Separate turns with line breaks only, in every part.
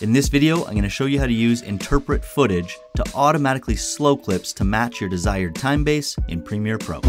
In this video, I'm going to show you how to use interpret footage to automatically slow clips to match your desired time base in Premiere Pro.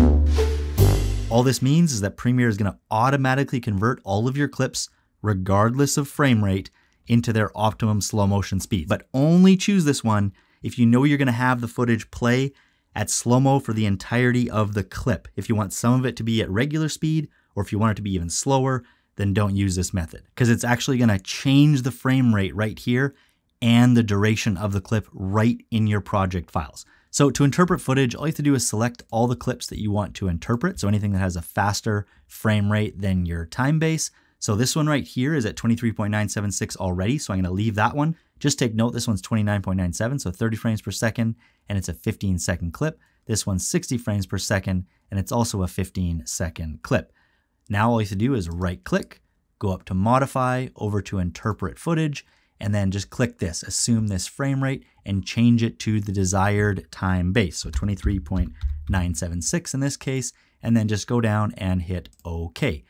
All this means is that Premiere is going to automatically convert all of your clips, regardless of frame rate, into their optimum slow motion speed. But only choose this one if you know you're going to have the footage play at slow-mo for the entirety of the clip. If you want some of it to be at regular speed, or if you want it to be even slower, then don't use this method because it's actually going to change the frame rate right here and the duration of the clip right in your project files. So to interpret footage, all you have to do is select all the clips that you want to interpret. So anything that has a faster frame rate than your time base. So this one right here is at 23.976 already. So I'm going to leave that one. Just take note, this one's 29.97, so 30 frames per second, and it's a 15 second clip. This one's 60 frames per second, and it's also a 15 second clip. Now all you have to do is right click, go up to modify, over to interpret footage, and then just click this, assume this frame rate, and change it to the desired time base. So 23.976 in this case, and then just go down and hit OK.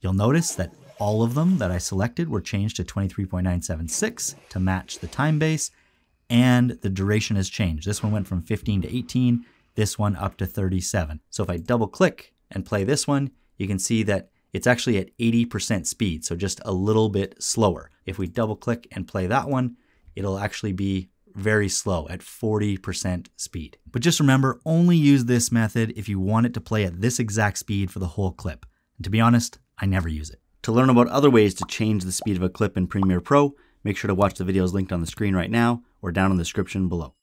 You'll notice that all of them that I selected were changed to 23.976 to match the time base, and the duration has changed. This one went from 15 to 18, this one up to 37. So if I double click and play this one, you can see that it's actually at 80% speed, so just a little bit slower. If we double click and play that one, it'll actually be very slow at 40% speed. But just remember, only use this method if you want it to play at this exact speed for the whole clip. And to be honest, I never use it. To learn about other ways to change the speed of a clip in Premiere Pro, make sure to watch the videos linked on the screen right now or down in the description below.